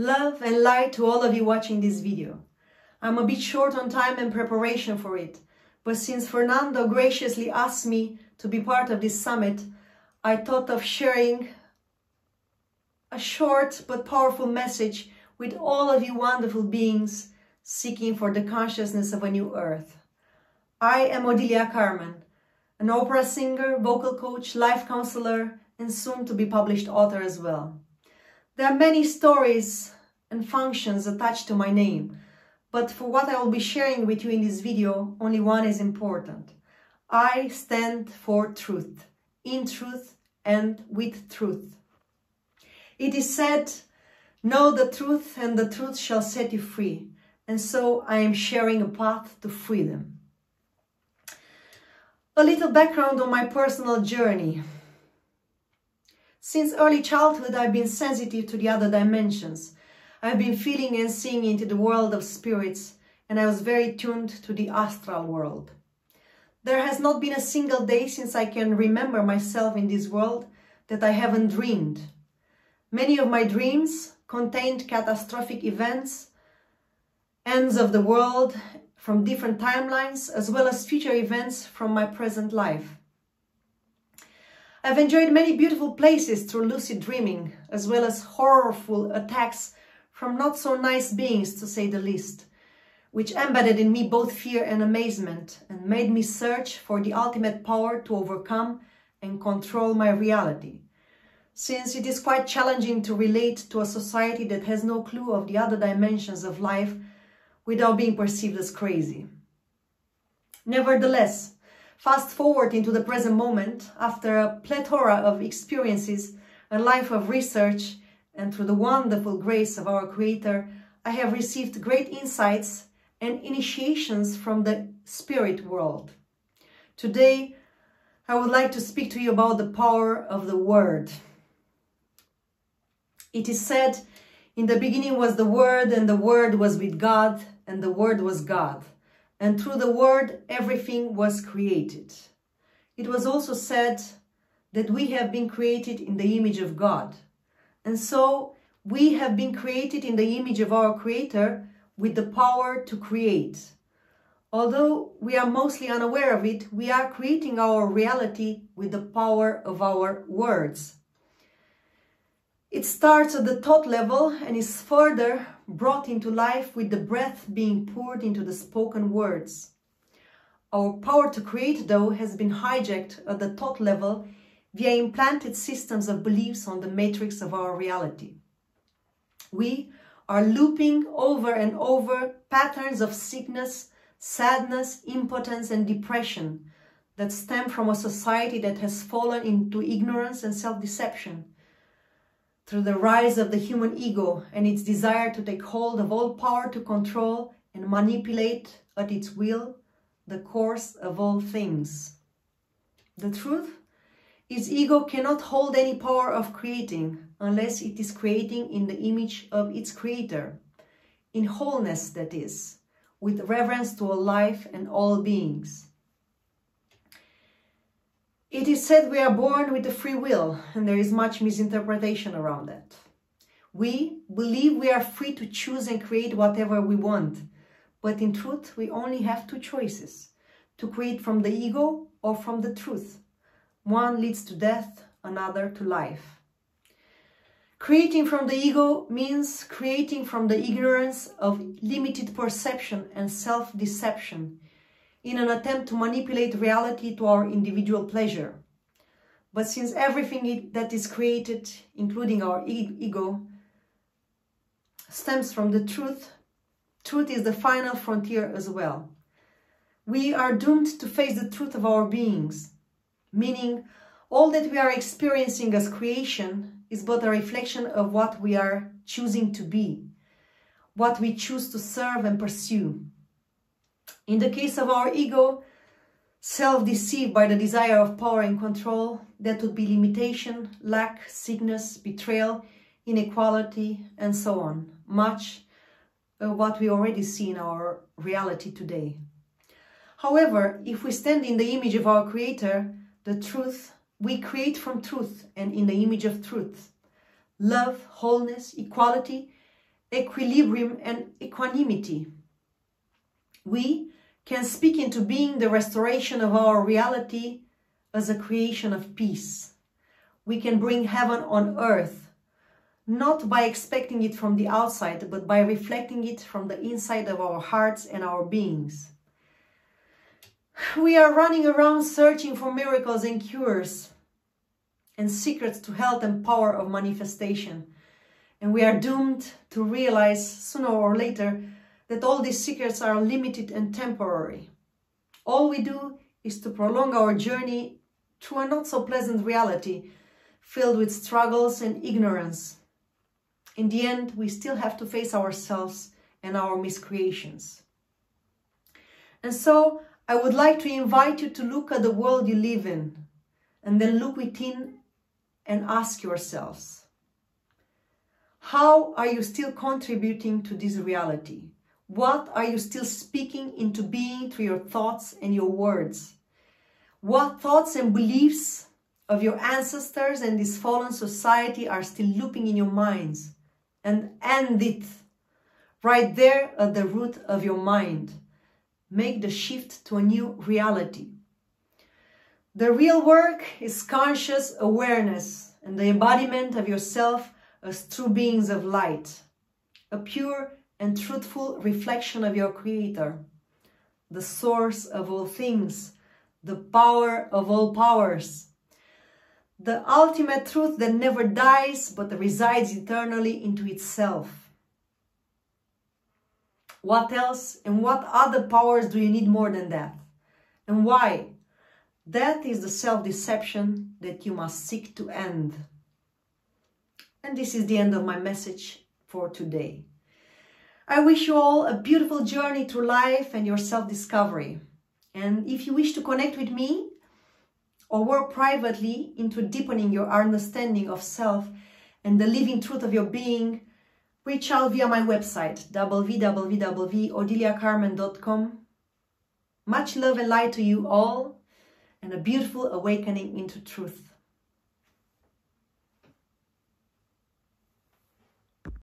Love and light to all of you watching this video. I'm a bit short on time and preparation for it, but since Fernando graciously asked me to be part of this summit, I thought of sharing a short but powerful message with all of you wonderful beings seeking for the consciousness of a new earth. I am Odilia Carmen, an opera singer, vocal coach, life counselor, and soon to be published author as well. There are many stories and functions attached to my name, but for what I will be sharing with you in this video, only one is important. I stand for truth, in truth and with truth. It is said, know the truth and the truth shall set you free. And so I am sharing a path to freedom. A little background on my personal journey. Since early childhood, I've been sensitive to the other dimensions. I've been feeling and seeing into the world of spirits, and I was very tuned to the astral world. There has not been a single day since I can remember myself in this world that I haven't dreamed. Many of my dreams contained catastrophic events, ends of the world from different timelines, as well as future events from my present life. I've enjoyed many beautiful places through lucid dreaming, as well as horrorful attacks from not so nice beings, to say the least, which embedded in me both fear and amazement and made me search for the ultimate power to overcome and control my reality. Since it is quite challenging to relate to a society that has no clue of the other dimensions of life without being perceived as crazy. Nevertheless, Fast forward into the present moment, after a plethora of experiences, a life of research, and through the wonderful grace of our Creator, I have received great insights and initiations from the spirit world. Today, I would like to speak to you about the power of the Word. It is said, in the beginning was the Word, and the Word was with God, and the Word was God and through the word everything was created. It was also said that we have been created in the image of God. And so we have been created in the image of our Creator with the power to create. Although we are mostly unaware of it, we are creating our reality with the power of our words. It starts at the thought level and is further brought into life with the breath being poured into the spoken words. Our power to create, though, has been hijacked at the thought level via implanted systems of beliefs on the matrix of our reality. We are looping over and over patterns of sickness, sadness, impotence, and depression that stem from a society that has fallen into ignorance and self-deception through the rise of the human ego and its desire to take hold of all power to control and manipulate at its will the course of all things. The truth is ego cannot hold any power of creating unless it is creating in the image of its creator, in wholeness that is, with reverence to all life and all beings. It is said we are born with a free will, and there is much misinterpretation around that. We believe we are free to choose and create whatever we want, but in truth, we only have two choices, to create from the ego or from the truth. One leads to death, another to life. Creating from the ego means creating from the ignorance of limited perception and self-deception in an attempt to manipulate reality to our individual pleasure. But since everything that is created, including our ego, stems from the truth, truth is the final frontier as well. We are doomed to face the truth of our beings, meaning all that we are experiencing as creation is but a reflection of what we are choosing to be, what we choose to serve and pursue. In the case of our ego, self-deceived by the desire of power and control, that would be limitation, lack, sickness, betrayal, inequality, and so on. Much of what we already see in our reality today. However, if we stand in the image of our Creator, the truth, we create from truth and in the image of truth. Love, wholeness, equality, equilibrium, and equanimity. We can speak into being the restoration of our reality as a creation of peace. We can bring heaven on earth, not by expecting it from the outside, but by reflecting it from the inside of our hearts and our beings. We are running around searching for miracles and cures and secrets to health and power of manifestation. And we are doomed to realize sooner or later that all these secrets are limited and temporary. All we do is to prolong our journey through a not so pleasant reality filled with struggles and ignorance. In the end, we still have to face ourselves and our miscreations. And so I would like to invite you to look at the world you live in and then look within and ask yourselves, how are you still contributing to this reality? What are you still speaking into being through your thoughts and your words? What thoughts and beliefs of your ancestors and this fallen society are still looping in your minds? And end it right there at the root of your mind. Make the shift to a new reality. The real work is conscious awareness and the embodiment of yourself as true beings of light, a pure and truthful reflection of your Creator, the source of all things, the power of all powers, the ultimate truth that never dies but resides eternally into itself. What else and what other powers do you need more than that? And why? That is the self-deception that you must seek to end. And this is the end of my message for today. I wish you all a beautiful journey through life and your self-discovery. And if you wish to connect with me or work privately into deepening your understanding of self and the living truth of your being, reach out via my website, www.odiliacarmen.com. Much love and light to you all and a beautiful awakening into truth.